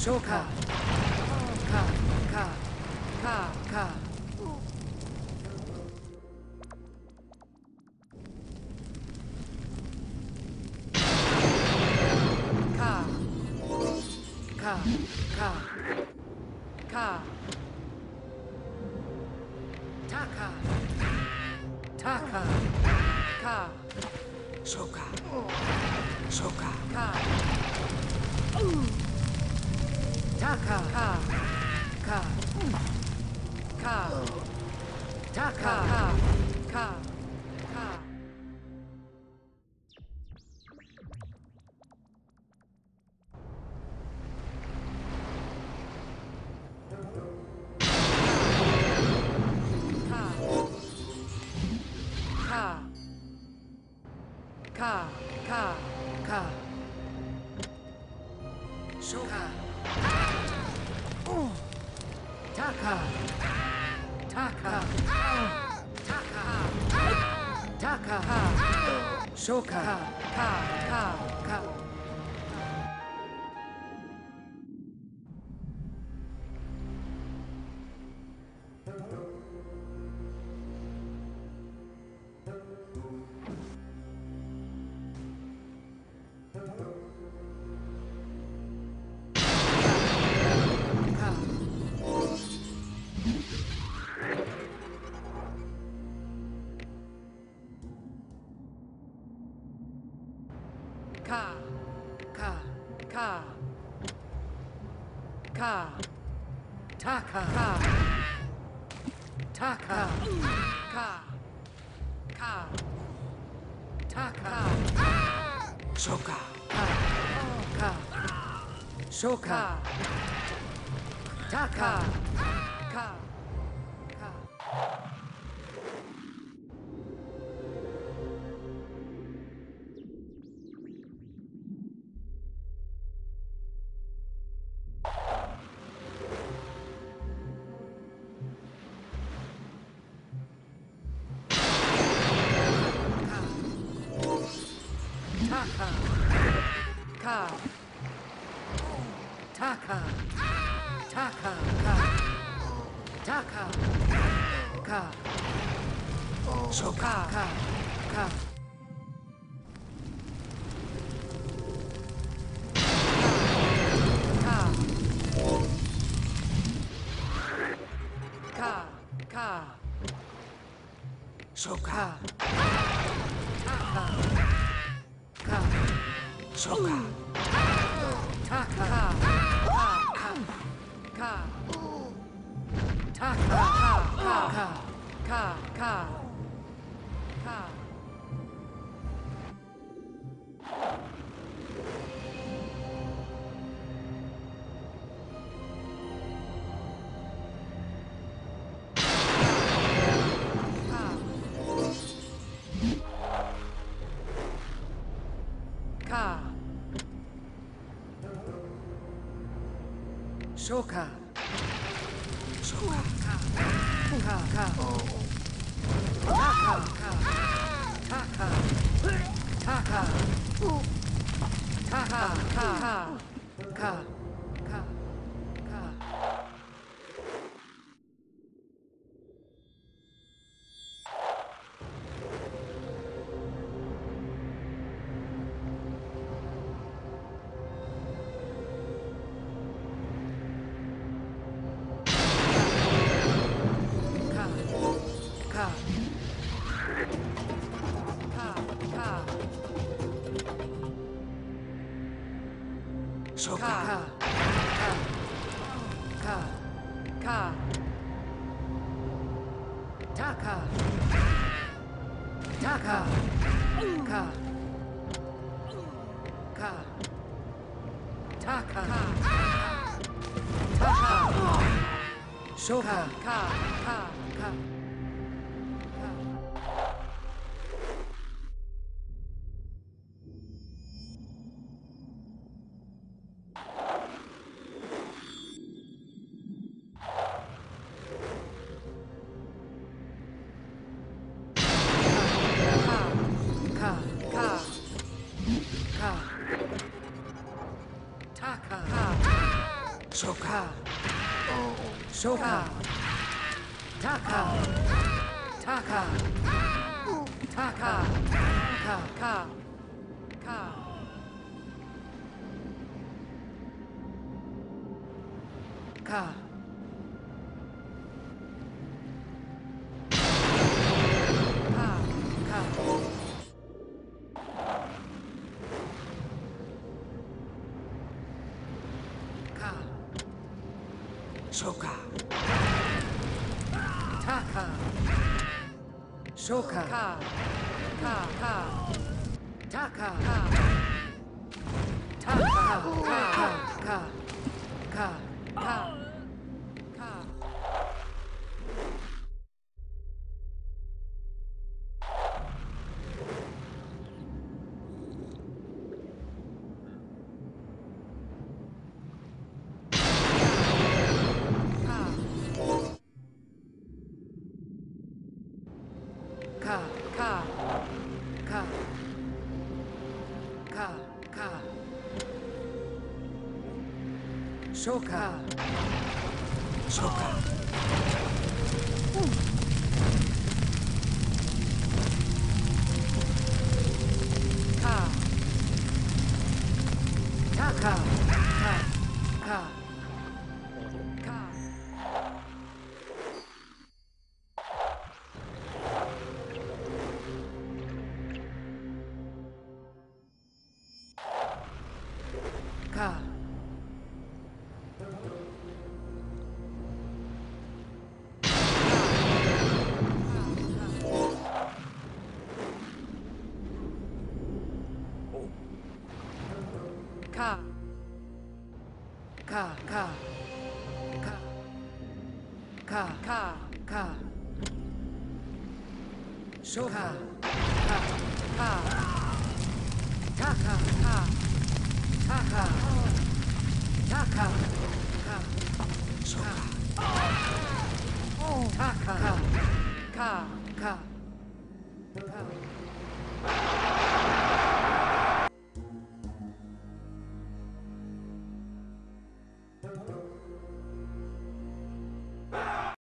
Shoka. Ka. Ka. Ka. Ka. Ka. Ka. Ka. Ka. Taka. Taka. Ka. Soka. Soka. Ka. Taka. Ka. Ka. Ka. Taka. Ka. Ka. Ka. Ka, ka, ka. Shoka. Taka. Taka. Taka. Taka. Shoka. Ka. Ka. Ka. Ka. Ka. Ka. Ka. Taka. Ka. Taka. Ka. Ka. Taka. Soka. Ka. Ka. Shoka. Taka. Ka. Ka. Taka. Ka. Taka. Taka. Ka. Taka. Ka. Soka. Ka. Ka. Ka. Ka. Ka. Ka. Soka. Ka. Taka. 가. Shoka. Shoka. Kaka. Kaka. Kaka. Kaka. Kaka. Kaka. そうか。か。か。か。たか。たか。か。か。たか。たか。か。か。か。か。Shoka. Oh, Shoka. Taka. Taka. Taka. Taka. Ka. Ka. Ka. Shoka. Taka. Shoka. Ka. Ka. Ka. Taka. Ka. Taka. Ka. Ka. Ka. Ka. Ka. Ka. Ka. Shoka. Shoka. Ka. Taka. Ka. Ka. Ka. Shoka. Ka. Ka. Taka. Ka. Taka. Taka. Ka. Shoka. Taka. Ka. Ka. Ka.